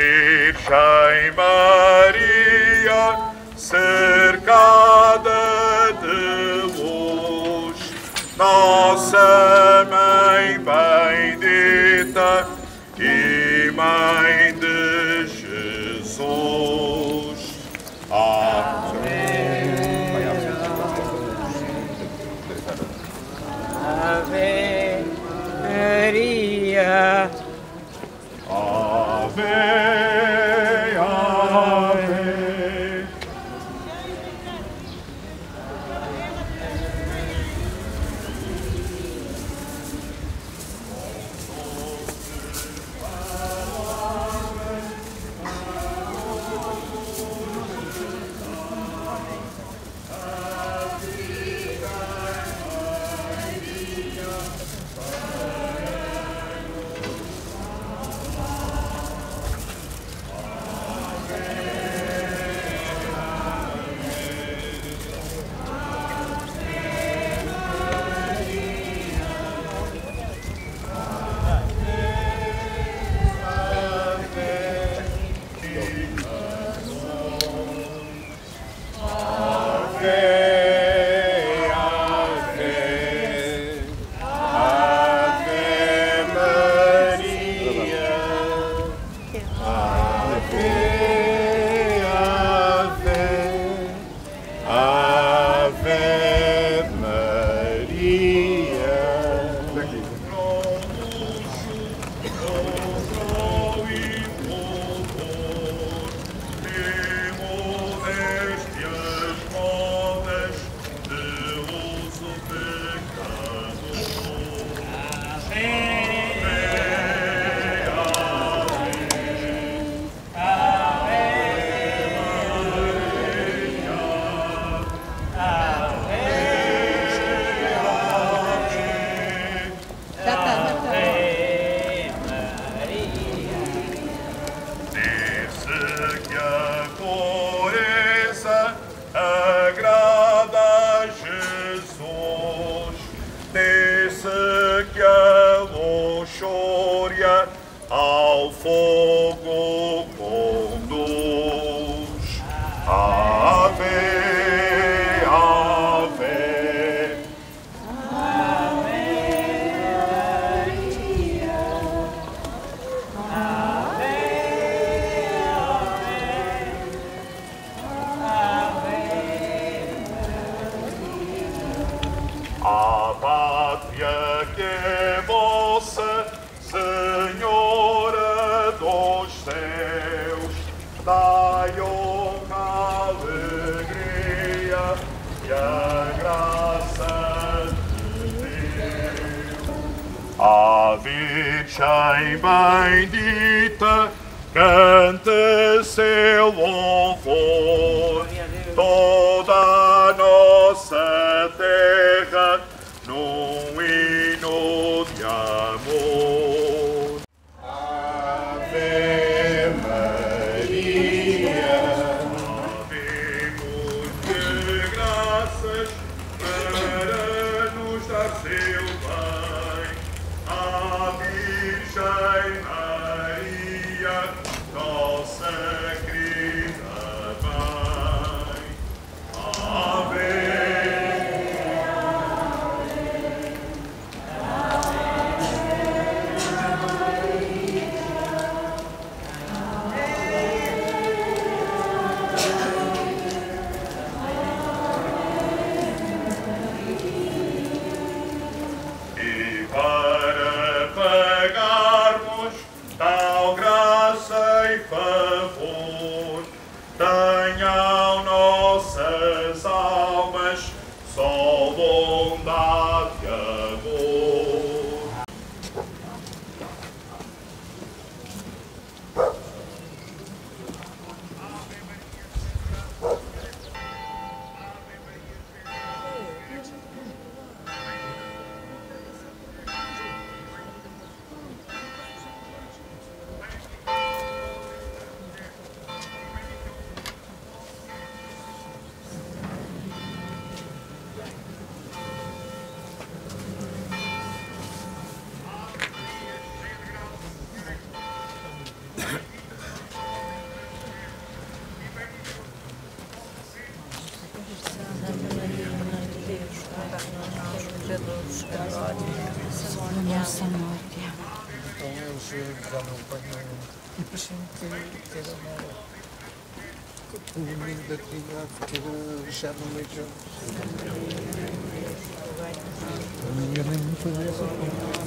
Virgem Maria, cercada de luz, Nossa Mãe bendita e Mãe de Jesus. Amém. Ave Maria. Ave. fair. amor. O menino da Trindade que era deixado no meio de jogos. Eu não enganei-me fazer essa coisa.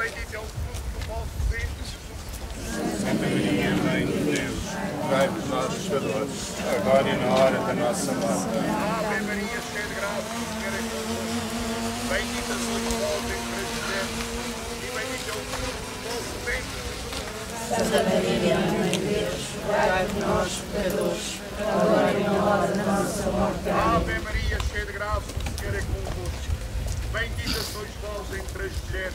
Santa Maria, Mãe de Deus, rogai por nós, pecadores, agora e na hora da nossa morte. Ave Maria, cheia de graça, o Senhor é convosco. Bendita sois vós entre as mulheres, e bendito é o fruto do vosso ventre. Santa Maria, Mãe de Deus, rogai por nós, pecadores, agora e na hora da nossa morte. Ave Maria, cheia de graça, o Senhor é convosco. Bendita sois vós entre as mulheres,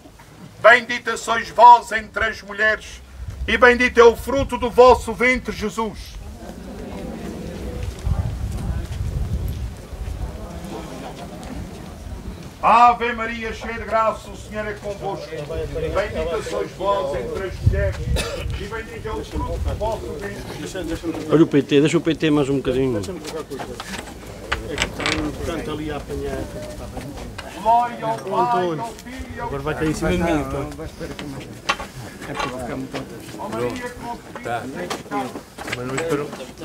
Bendita sois vós entre as mulheres, e bendito é o fruto do vosso ventre, Jesus. Ave Maria, cheia de graça, o Senhor é convosco. Bendita sois vós entre as mulheres, e bendito é o fruto do vosso ventre. Olha o PT, deixa o PT mais um bocadinho. É que está um tanto ali a apanhar. Glória ao Pai, ao Filho e ao Agora vai cair em cima de mim. Então. É para ficar muito Ó Maria, concebida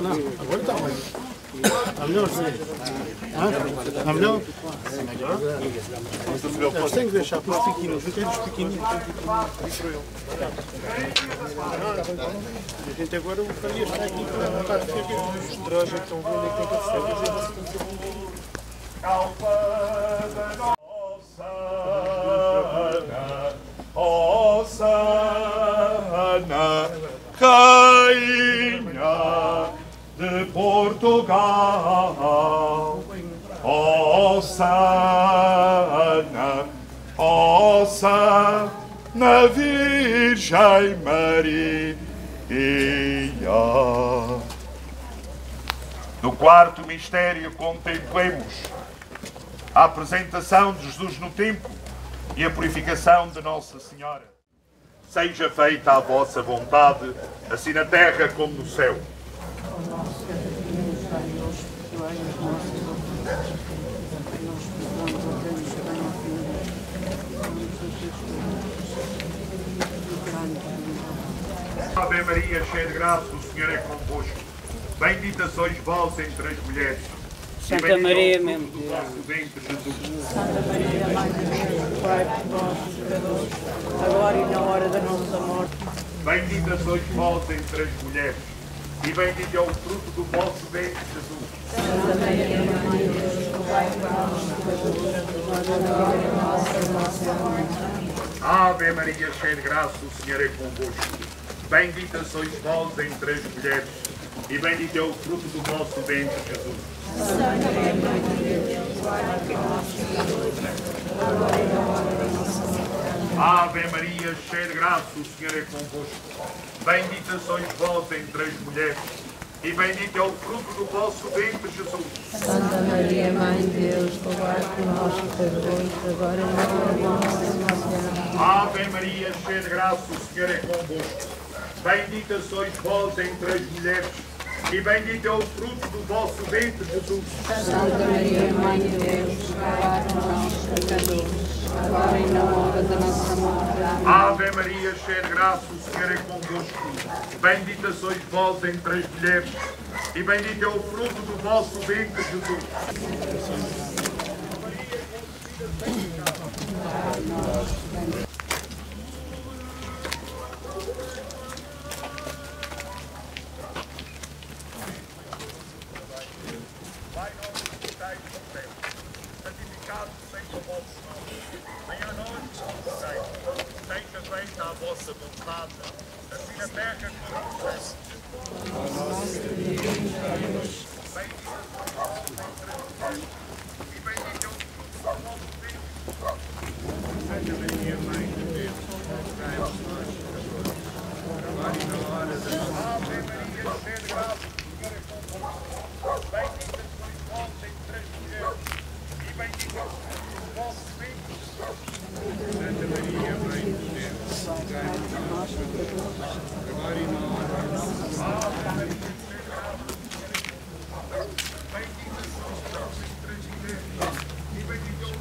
Não, agora está. Está melhor, sim. Está melhor? Eles têm que deixar para os pequenos. Não quero os pequenos. A gente agora faria estar aqui para que os drogas estão vendo e tem que ser. Calma Portugal. Ó sana, ó sana Virgem Maria. No quarto mistério contemplemos a apresentação de Jesus no templo e a purificação de Nossa Senhora. Seja feita a vossa vontade, assim na terra como no céu. Ave Maria, cheia de graça, o Senhor é convosco. Bendita sois vós entre as mulheres. E Santa é Maria, mesmo do Deus. vosso ventre, Jesus. Pai por nós, pecadores, agora e na hora da nossa morte. Bendita sois vós entre as mulheres. E bendito é o fruto do vosso ventre, Jesus. Ave Maria, cheia de graça, o Senhor é convosco. Bendita sois vós entre as mulheres. E bendito é o fruto do vosso ventre, Jesus. Ave Maria, cheia de graça, o Senhor é convosco. Bendita sois vós entre as mulheres. E bendito é o fruto do vosso ventre, Jesus. Santa Maria, Mãe de Deus, rogai por nós, pecadores, agora e na hora da nossa morte. Ave Maria, cheia de graça, o Senhor é convosco. Bendita sois vós entre as mulheres, e bendito é o fruto do vosso ventre, Jesus. Santa Maria, Mãe de Deus, rogai por nós, pecadores, agora e na hora da nossa morte. Amém. Ave Maria, cheia de graça, o Senhor é convosco. Bendita sois vós entre as mulheres, e bendito é o fruto do vosso ventre, Jesus. Pai nosso que estais no céu, santificado seja o vosso nome. Venha a nós o vosso reino. Seja feita a vossa vontade, assim na terra como no céu. E bendito é o fruto do vosso ventre. Ave Maria, cheia de graça, o Senhor é convosco. Bendita sois vós entre as mulheres, e bendito é o fruto do vosso ventre. Bendita sois vós entre as mulheres, e bendito é o fruto do vosso ventre. Bendita sois vós entre as mulheres, e bendito é o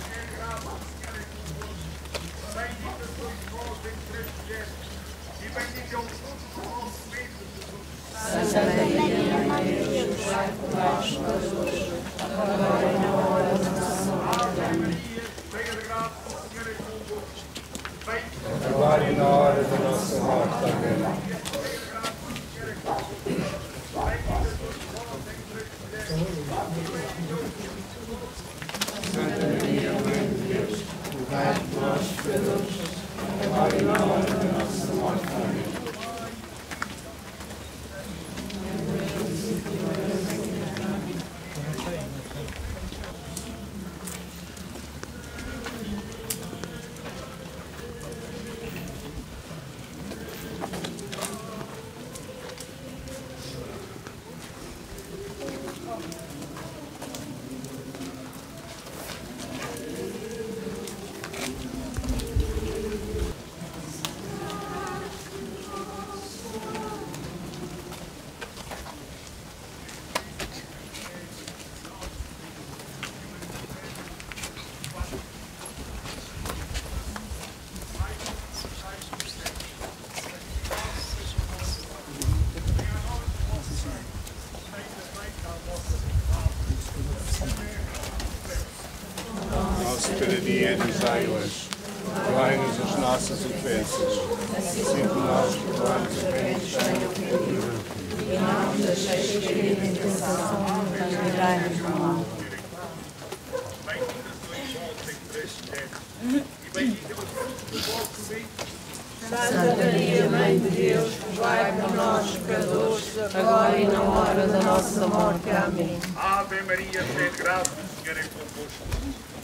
Maria, Mãe de Deus, rogai por nós, pecadores, agora e na hora da nossa morte. Amém. Maria, Mãe de Deus, rogai por nós, dia, dizai hoje. Perdoai-nos as nossas ofensas, assim como nós perdoamos a quem nos tem ofendido. Santa Maria, Mãe de Deus, rogai por nós, pecadores, agora e na hora da nossa morte. Amém. Ave Maria, cheia de graça, o Senhor é convosco.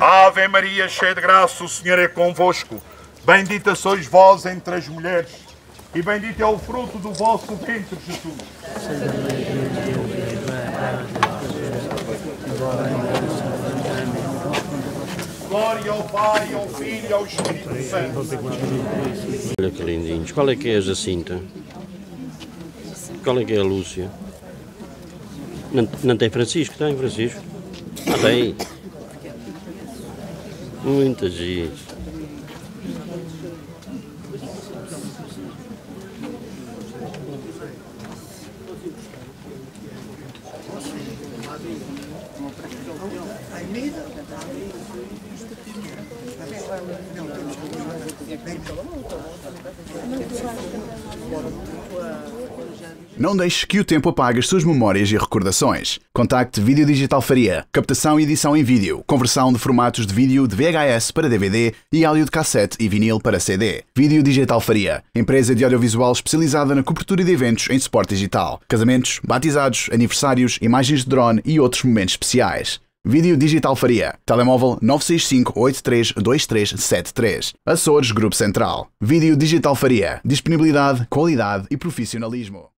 Ave Maria, cheia de graça, o Senhor é convosco. Bendita sois vós entre as mulheres, e bendito é o fruto do vosso ventre, Jesus. Glória ao Pai, ao Filho e ao Espírito Santo. Olha que lindinhos. Qual é que é a Jacinta? Qual é que é a Lúcia? Não, não tem Francisco? Tem Francisco? Ah, tem. Muita gente. Não deixe que o tempo apague as suas memórias e recordações. Contacte Vídeo Digital Faria. Captação e edição em vídeo. Conversão de formatos de vídeo de VHS para DVD e áudio de cassete e vinil para CD. Vídeo Digital Faria. Empresa de audiovisual especializada na cobertura de eventos em suporte digital. Casamentos, batizados, aniversários, imagens de drone e outros momentos especiais. Vídeo Digital Faria. Telemóvel 965-832373. Açores Grupo Central. Vídeo Digital Faria. Disponibilidade, qualidade e profissionalismo.